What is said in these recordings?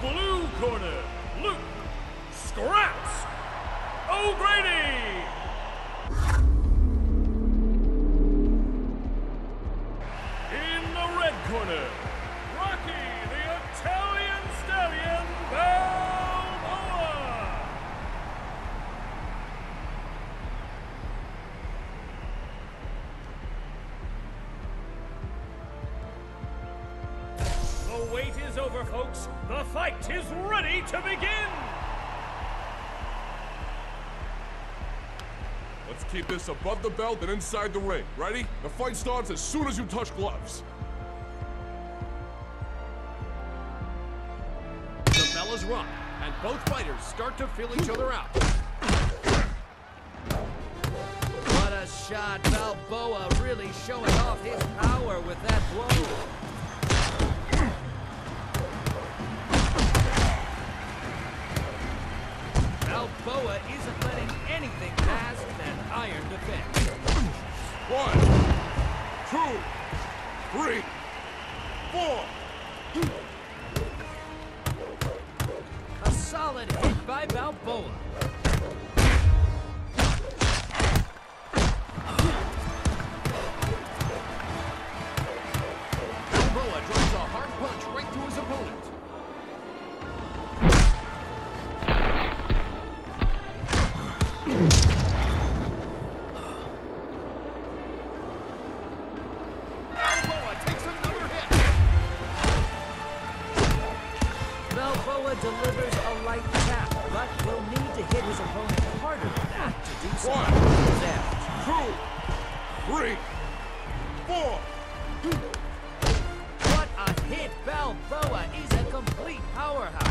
blue corner, Luke Scraps. O'Grady. In the red corner, The wait is over, folks. The fight is ready to begin. Let's keep this above the belt and inside the ring. Ready? The fight starts as soon as you touch gloves. The bell is rung, and both fighters start to feel each other out. What a shot. Balboa really showing off his power with that blow. Isn't letting anything past that iron defense. One, two, three, four. Balboa delivers a light tap, but will need to hit his opponent harder than that to do so. One. Two, three, four. What a hit! Balboa is a complete powerhouse.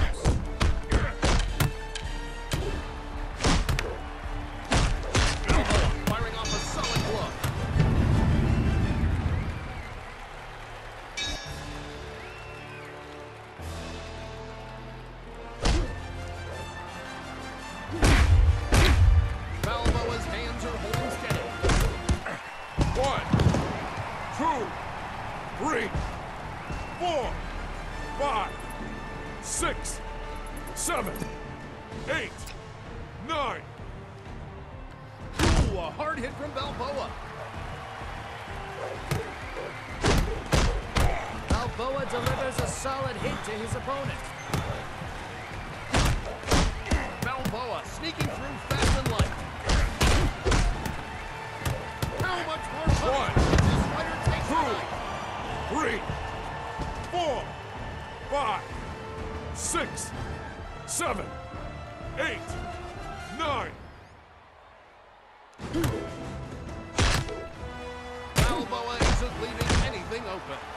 Three, four, five, six, seven, eight, nine. Ooh, a hard hit from Balboa. Balboa delivers a solid hit to his opponent. Balboa sneaking through three, four, five, six, seven, eight, nine. Balboa isn't leaving anything open.